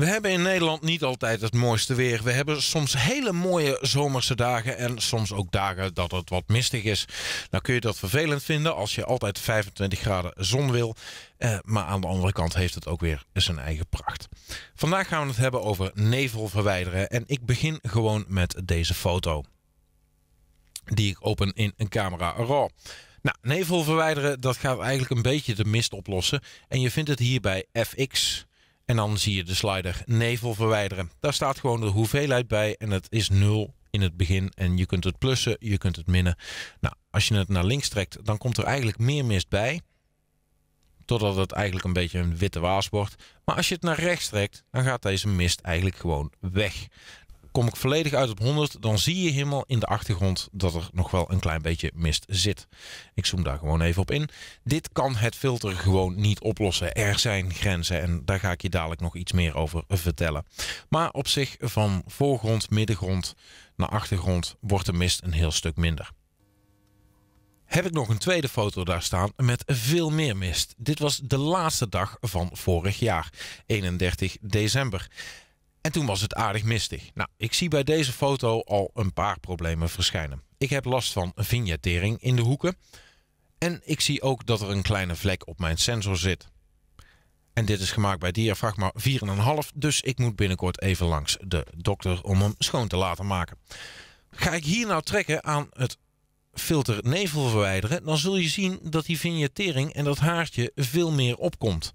We hebben in Nederland niet altijd het mooiste weer. We hebben soms hele mooie zomerse dagen en soms ook dagen dat het wat mistig is. Nou kun je dat vervelend vinden als je altijd 25 graden zon wil. Eh, maar aan de andere kant heeft het ook weer zijn eigen pracht. Vandaag gaan we het hebben over nevel verwijderen. En ik begin gewoon met deze foto. Die ik open in een camera raw. Nou, nevel verwijderen, dat gaat eigenlijk een beetje de mist oplossen. En je vindt het hier bij FX. En dan zie je de slider nevel verwijderen. Daar staat gewoon de hoeveelheid bij en het is 0 in het begin. En je kunt het plussen, je kunt het minnen. Nou, als je het naar links trekt, dan komt er eigenlijk meer mist bij. Totdat het eigenlijk een beetje een witte waas wordt. Maar als je het naar rechts trekt, dan gaat deze mist eigenlijk gewoon weg. Kom ik volledig uit op 100, dan zie je helemaal in de achtergrond dat er nog wel een klein beetje mist zit. Ik zoom daar gewoon even op in. Dit kan het filter gewoon niet oplossen. Er zijn grenzen en daar ga ik je dadelijk nog iets meer over vertellen. Maar op zich van voorgrond, middengrond naar achtergrond wordt de mist een heel stuk minder heb ik nog een tweede foto daar staan met veel meer mist. Dit was de laatste dag van vorig jaar, 31 december. En toen was het aardig mistig. Nou, ik zie bij deze foto al een paar problemen verschijnen. Ik heb last van vignettering in de hoeken. En ik zie ook dat er een kleine vlek op mijn sensor zit. En dit is gemaakt bij diafragma 4,5, dus ik moet binnenkort even langs de dokter om hem schoon te laten maken. Ga ik hier nou trekken aan het filter nevel verwijderen, dan zul je zien dat die vignettering en dat haartje veel meer opkomt.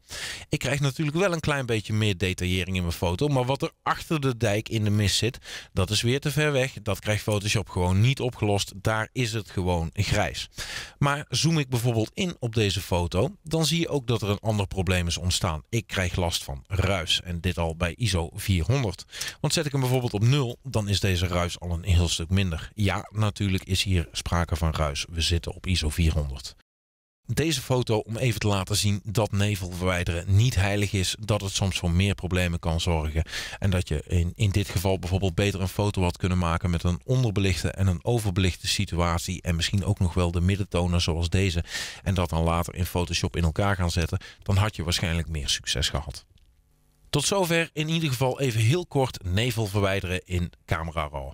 Ik krijg natuurlijk wel een klein beetje meer detaillering in mijn foto, maar wat er achter de dijk in de mist zit, dat is weer te ver weg. Dat krijgt Photoshop gewoon niet opgelost. Daar is het gewoon grijs. Maar zoom ik bijvoorbeeld in op deze foto, dan zie je ook dat er een ander probleem is ontstaan. Ik krijg last van ruis en dit al bij ISO 400. Want zet ik hem bijvoorbeeld op 0, dan is deze ruis al een heel stuk minder. Ja, natuurlijk is hier sprake van ruis. We zitten op ISO 400. Deze foto om even te laten zien dat nevel verwijderen niet heilig is. Dat het soms voor meer problemen kan zorgen. En dat je in, in dit geval bijvoorbeeld beter een foto had kunnen maken met een onderbelichte en een overbelichte situatie. En misschien ook nog wel de middentonen zoals deze. En dat dan later in Photoshop in elkaar gaan zetten. Dan had je waarschijnlijk meer succes gehad. Tot zover in ieder geval even heel kort nevel verwijderen in Camera Raw.